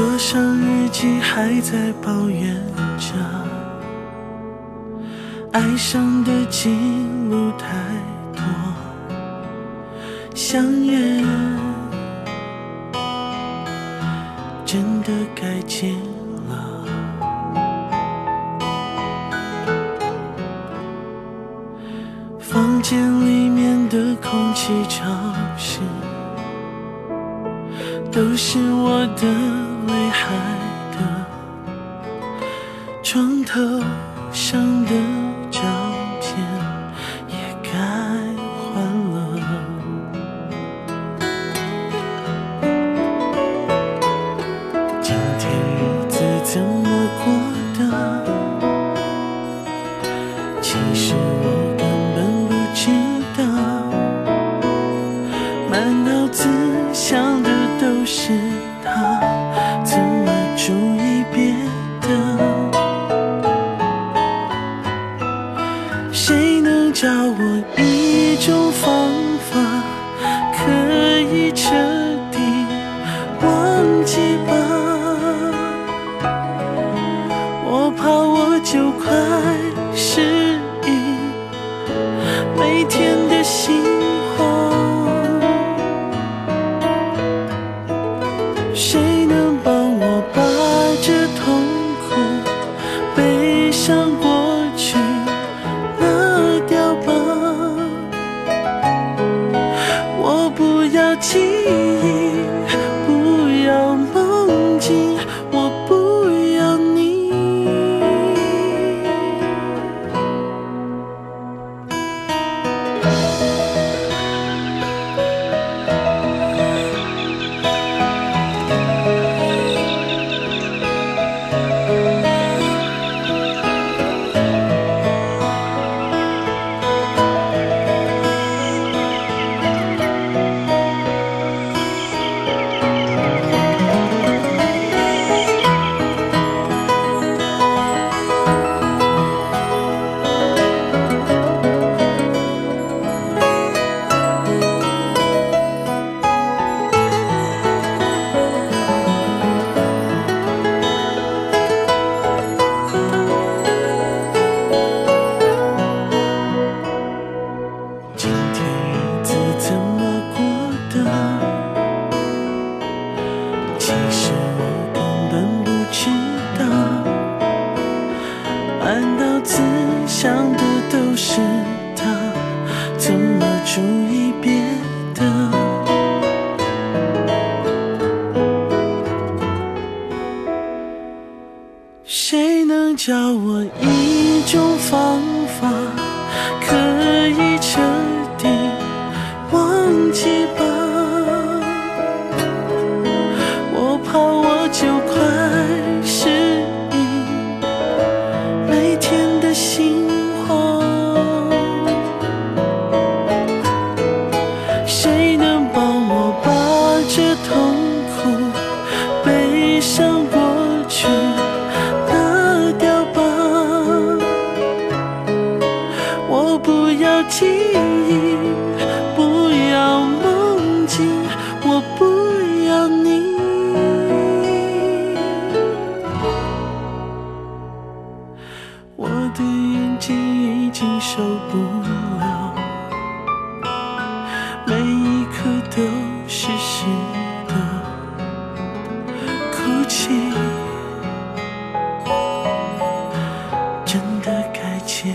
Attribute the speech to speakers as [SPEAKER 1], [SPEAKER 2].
[SPEAKER 1] 桌上日记还在抱怨着，爱上的记录太多，香烟真的该戒了。房间里面的空气潮湿。都是我的泪海的，床头上的照片也该换了。今天日子怎么过的？其实彻底忘记吧？我怕我就快失忆，每天的心慌。是他怎么注意别的。谁能教我一种方法可以彻底忘记吧？记忆，不要梦境，我不要你。我的眼睛已经受不了，每一刻都是湿的，哭泣。真的该结。